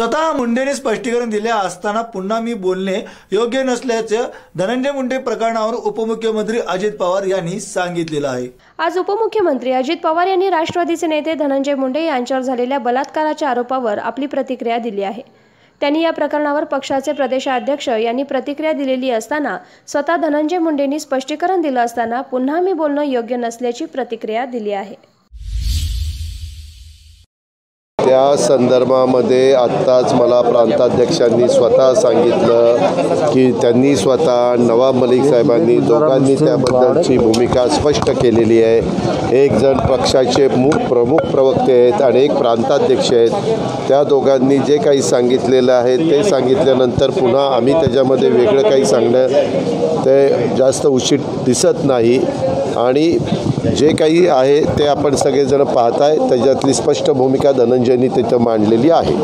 स्वतः मुंडेने स्पष्टीकरण दिले असताना पुन्हा मी बोलणे योग्य नसल्याचं धनंजय मुंडे प्रकरणावर उपमुख्यमंत्री अजित पवार यांनी सांगितलेलं आहे. आज उपमुख्यमंत्री अजित पवार यांनी राष्ट्रवादीचे नेते धनंजय मुंडे यांच्यावर झालेल्या बलात्काराच्या आरोपावर आपली प्रतिक्रिया दिली आहे. त्यांनी या प्रकरणावर पक्षाचे प्रदेशाध्यक्ष यांनी प्रतिक्रिया दिलेली असताना स्वतः धनंजय मुंडेंनी स्पष्टीकरण दिलं असताना पुन्हा मी बोलणं योग्य नसल्याची प्रतिक्रिया दिली आहे. त्या संदर्भामध्ये आत्ताच मला प्रांताध्यक्षांनी स्वतः सांगितलं की त्यांनी स्वतः नवाब मलिक साहेबांनी दोघांनी त्याबद्दलची भूमिका स्पष्ट केलेली आहे. एक जण पक्षाचे मुख प्रमुख प्रवक्ते आहेत आणि एक प्रांताध्यक्ष आहेत. त्या दोघांनी जे काही सांगितलेलं आहे ते सांगितल्यानंतर पुन्हा आम्ही त्याच्यामध्ये वेगळं काही सांगणं ते जास्त उशीर दिसत नाही. आणि जे काही आहे ते आपण सगळेजण पाहताय. त्याच्यातली स्पष्ट भूमिका धनंजयनी तिथं मांडलेली आहे.